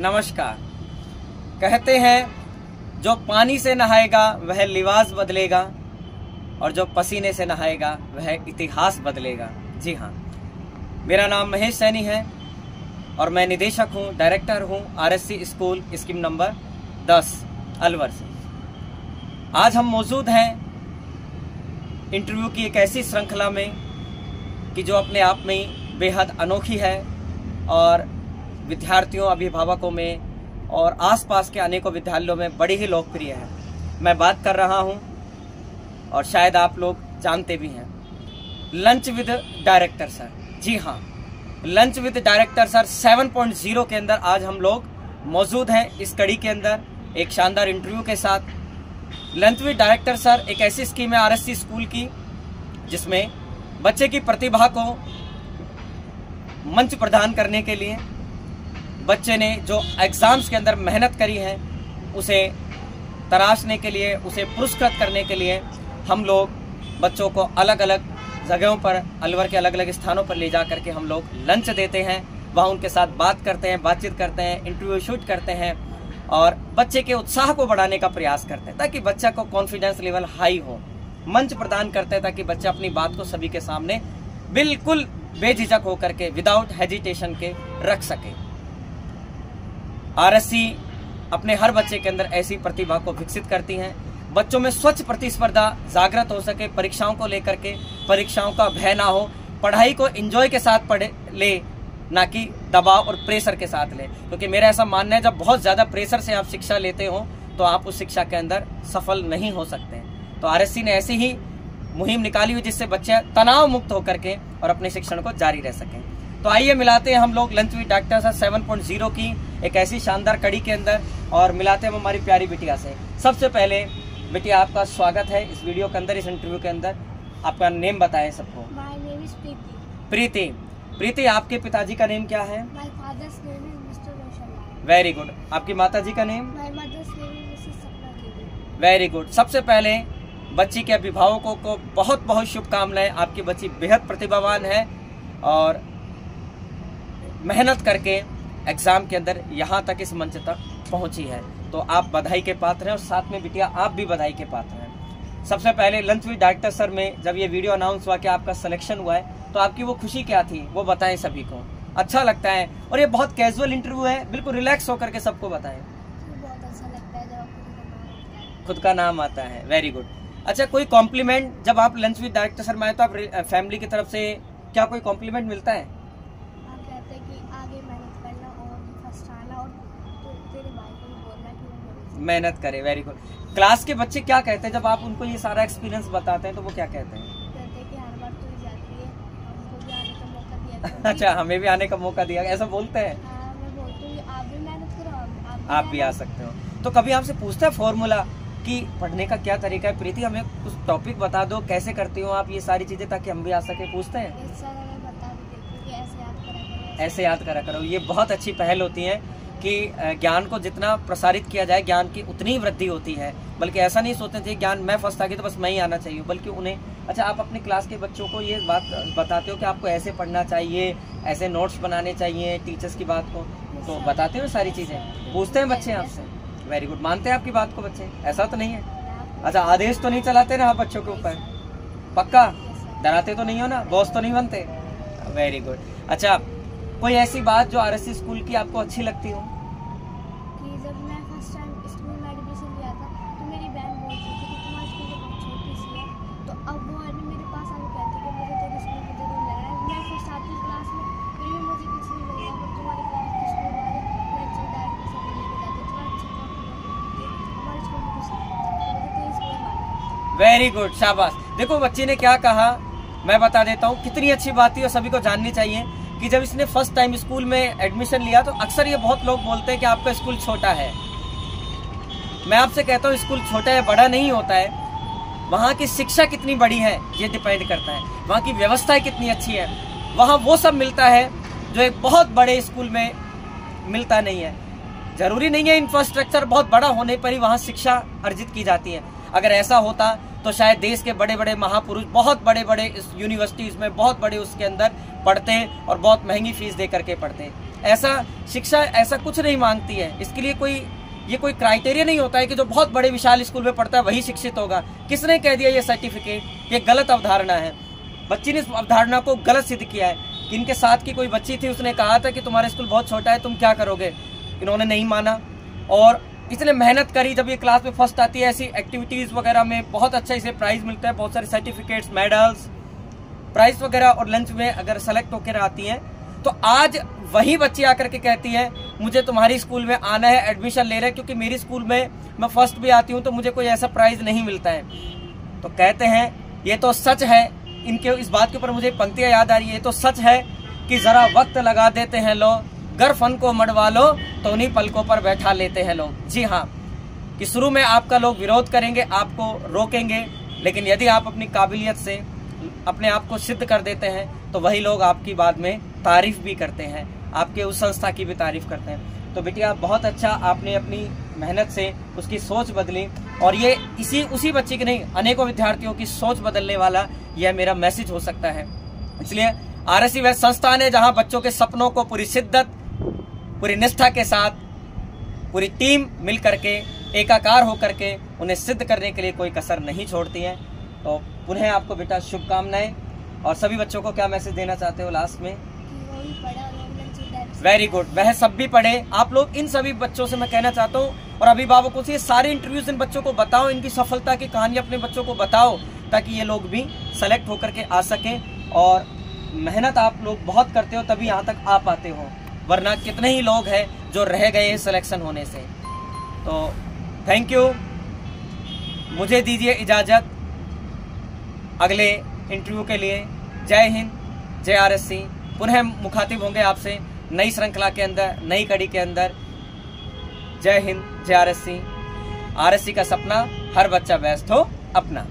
नमस्कार। कहते हैं, जो पानी से नहाएगा, वह लिबास बदलेगा, और जो पसीने से नहाएगा, वह इतिहास बदलेगा। जी हाँ। मेरा नाम महेश सैनी है, और मैं निदेशक हूँ, डायरेक्टर हूँ, RSC school, scheme number 10 Alwar से। आज हम मौजूद हैं इंटरव्यू की एक ऐसी श्रृंखला में कि जो अपने आप में बेहद अनोखी है, और विद्यार्थियों, अभिभावकों में और आसपास के अनेकों विद्यालयों में बड़ी ही लोकप्रिय है। मैं बात कर रहा हूँ और शायद आप लोग जानते भी हैं। Lunch with director sir. जी हाँ लंच विद डायरेक्टर सर 7.0 के अंदर आज हम लोग मौजूद हैं इस कड़ी के अंदर, एक शानदार इंटरव्यू के साथ। लंच विद डायरेक्टर सर एक ऐसी स्कीम है आरएससी स्कूल की, जिसमें बच्चे की प्रतिभा को मंच प्रदान करने के लिए बच्चे ने जो एग्ज़ाम्स के अंदर मेहनत करी है, उसे तराशने के लिए, उसे पुरस्कृत करने के लिए हम लोग बच्चों को अलग अलग जगहों पर, अलवर के अलग अलग स्थानों पर ले जा करके हम लोग लंच देते हैं। वहाँ उनके साथ बात करते हैं, बातचीत करते हैं इंटरव्यू शूट करते हैं और बच्चे के उत्साह को बढ़ाने का प्रयास करते हैं ताकि बच्चा को कॉन्फिडेंस लेवल हाई हो। मंच प्रदान करते हैं ताकि बच्चा अपनी बात को सभी के सामने बिल्कुल बेझिझक होकर के विदाउट हेजिटेशन के रख सके। आरएससी अपने हर बच्चे के अंदर ऐसी प्रतिभा को विकसित करती हैं। बच्चों में स्वच्छ प्रतिस्पर्धा जागृत हो सके, परीक्षाओं को लेकर के, परीक्षाओं का भय ना हो, पढ़ाई को एंजॉय के साथ पढ़े, ले, ना कि दबाव और प्रेशर के साथ ले। क्योंकि मेरा ऐसा मानना है, जब बहुत ज़्यादा प्रेशर से आप शिक्षा लेते हो तो आप उस शिक्षा के अंदर सफल नहीं हो सकते। तो आरएससी ने ऐसी ही मुहिम निकाली हुई जिससे बच्चे तनाव मुक्त होकर के और अपने शिक्षण को जारी रह सकें। तो आइए मिलाते हैं हम लोग lunch with doctor sir seven की एक ऐसी शानदार कड़ी के अंदर और मिलाते हैं हमारी प्यारी बिटिया से। सबसे पहले बेटिया आपका स्वागत है इस वीडियो के अंदर इस इंटरव्यू के अंदर। आपका नेम बताएँ सबको. प्रीति। प्रीति आपके पिताजी का नेम क्या है. वेरी गुड आपकी माता जी का नेम. वेरी गुड सबसे पहले बच्ची के अभिभावकों को बहुत बहुत शुभकामनाएँ। आपकी बच्ची बेहद प्रतिभावान है और मेहनत करके एग्ज़ाम के अंदर यहाँ तक इस मंच तक पहुँची है। तो आप बधाई के पात्र हैं और साथ में बिटिया आप भी बधाई के पात्र हैं। सबसे पहले लंच विद डायरेक्टर सर में जब ये वीडियो अनाउंस हुआ कि आपका सिलेक्शन हुआ है तो आपकी वो खुशी क्या थी वो बताएँ सभी को। अच्छा लगता है और ये बहुत कैजुअल इंटरव्यू है बिल्कुल रिलैक्स होकर के सबको बताएँ। अच्छा खुद का नाम आता है। वेरी गुड अच्छा कोई कॉम्प्लीमेंट जब आप लंच विद डायरेक्टर सर में आए तो आप फैमिली की तरफ़ से क्या कोई कॉम्प्लीमेंट मिलता है आप कहते हैं कि आगे मेहनत करना और फ़र्स्ट आना और तो तेरे भाई को भी बोलना कि वो मेरे से- मेहनत करे वेरी गुड क्लास के बच्चे क्या कहते हैं जब आप उनको ये सारा एक्सपीरियंस बताते हैं तो वो क्या कहते हैं? कहते हैं कि हर बार तू ही है। अच्छा हमें भी आने का मौका दिया ऐसा बोलते हैं? हाँ, मैं बोलती हूँ कि आप भी मेहनत करो हम- आप भी आ सकते हो। तो कभी आपसे पूछता है फॉर्मूला कि पढ़ने का क्या तरीका है? प्रीति हमें कुछ टॉपिक बता दो कैसे करती हो आप ये सारी चीज़ें ताकि हम भी आ सके पूछते हैं? ऐसे याद करा करो ये बहुत अच्छी पहल होती है। कि ज्ञान को जितना प्रसारित किया जाए, ज्ञान की उतनी वृद्धि होती है। बल्कि ऐसा नहीं सोचते थे, ज्ञान मैं फ़र्स्ट आ गई तो बस मैं ही आना चाहिए, बल्कि उन्हें अच्छा आप अपने क्लास के बच्चों को ये बात बताते हो कि आपको ऐसे पढ़ना चाहिए, ऐसे नोट्स बनाने चाहिए टीचर्स की बात को तो बताते हो सारी चीज़ें? पूछते हैं बच्चे आपसे? वेरी गुड मानते हैं आपकी बात को बच्चे? ऐसा तो नहीं है? अच्छा आदेश तो नहीं चलाते ना बच्चों के ऊपर? पक्का? डराते तो नहीं हो ना? बॉस तो नहीं बनते? वेरी गुड अच्छा कोई ऐसी बात जो आरएससी स्कूल की आपको अच्छी लगती हो? कि जब मैं फ़र्स्ट टाइम स्कूल में एडमिशन लिया था तो मेरी बहन बोलती थी कि तुम्हारी स्कूल तो अच्छा तो है। वेरी गुड शाबाश। देखो बच्ची ने क्या कहा? मैं बता देता हूँ कितनी अच्छी बात थी और सभी को जाननी चाहिए। कि जब इसने फ़र्स्ट टाइम स्कूल में एडमिशन लिया तो अक्सर ये बहुत लोग बोलते हैं कि आपका स्कूल छोटा है। मैं आपसे कहता हूँ स्कूल छोटा है बड़ा नहीं होता है। वहाँ की शिक्षा कितनी बड़ी है, ये डिपेंड करता है। वहाँ की व्यवस्थाएँ कितनी अच्छी है, वहाँ वो सब मिलता है जो एक बहुत बड़े स्कूल में मिलता नहीं है। ज़रूरी नहीं है इंफ्रास्ट्रक्चर बहुत बड़ा होने पर ही वहाँ शिक्षा अर्जित की जाती है। अगर ऐसा होता तो शायद देश के बड़े बड़े महापुरुष, बहुत बड़े बड़े यूनिवर्सिटीज में, बहुत बड़े उसके अंदर पढ़ते और बहुत महँगी फ़ीस दे करके पढ़ते। ऐसा शिक्षा ऐसा कुछ नहीं मांगती है। इसके लिए कोई, ये कोई क्राइटेरिया नहीं होता है कि जो बहुत बड़े विशाल स्कूल में पढ़ता है, वही शिक्षित होगा। किसने कह दिया ये सर्टिफिकेट ये गलत अवधारणा है। बच्ची ने इस अवधारणा को गलत सिद्ध किया है। इनके साथ की कोई बच्ची थी, उसने कहा था कि तुम्हारा स्कूल बहुत छोटा है, तुम क्या करोगे? इन्होंने नहीं माना। और इसने मेहनत करी जब ये क्लास में फ़र्स्ट आती है, ऐसी एक्टिविटीज़ वगैरह में बहुत अच्छा इसे प्राइज मिलता है, बहुत सारे सर्टिफिकेट्स मेडल्स प्राइज वगैरह और लंच में अगर सेलेक्ट होकर आती हैं तो आज वही बच्ची आकर के कहती है, मुझे तुम्हारी स्कूल में आना है एडमिशन ले रहे हैं, क्योंकि मेरी स्कूल में मैं फ़र्स्ट भी आती हूँ तो मुझे कोई ऐसा प्राइज नहीं मिलता है। तो कहते हैं, ये तो सच है। इनके इस बात के ऊपर मुझे पंक्तियाँ याद आ रही है, ये तो सच है कि जरा वक्त लगा देते हैं लो गर फन को मड़वा लो तो उन्हीं पलकों पर बैठा लेते हैं लोग। जी हाँ कि शुरू में आपका लोग विरोध करेंगे, आपको रोकेंगे, लेकिन यदि आप अपनी काबिलियत से अपने आप को सिद्ध कर देते हैं तो वही लोग आपकी बाद में तारीफ़ भी करते हैं, आपके उस संस्था की भी तारीफ़ करते हैं। तो बेटिया, बहुत अच्छा आपने अपनी मेहनत से उसकी सोच बदली, और ये इसी, उसी बच्चे की नहीं, अनेकों विद्यार्थियों की सोच बदलने वाला यह मेरा मैसेज हो सकता है। इसलिए आर एस वह संस्थान है जहाँ बच्चों के सपनों को पूरी शिद्दत पूरी निष्ठा के साथ पूरी टीम मिल करके एकाकार होकर के उन्हें सिद्ध करने के लिए कोई कसर नहीं छोड़ती है। तो पुनः आपको बेटा शुभकामनाएँ। और सभी बच्चों को क्या मैसेज देना चाहते हो लास्ट में? वेरी गुड वह सब भी पढ़े। आप लोग इन सभी बच्चों से मैं कहना चाहता हूँ और अभिभावकों से ये सारे इंटरव्यूज़ इन बच्चों को बताओ इनकी सफलता की कहानी अपने बच्चों को बताओ ताकि ये लोग भी सेलेक्ट होकर के आ सकें। और मेहनत आप लोग बहुत करते हो तभी यहाँ तक आ पाते हो। वरना कितने ही लोग हैं जो रह गए सिलेक्शन होने से। तो थैंक यू मुझे दीजिए इजाज़त अगले इंटरव्यू के लिए। जय हिंद, जय आर एस सी। पुनः मुखातिब होंगे आपसे नई श्रृंखला के अंदर, नई कड़ी के अंदर। जय हिंद, जय R S C. R S C का सपना, हर बच्चा व्यस्त हो अपना।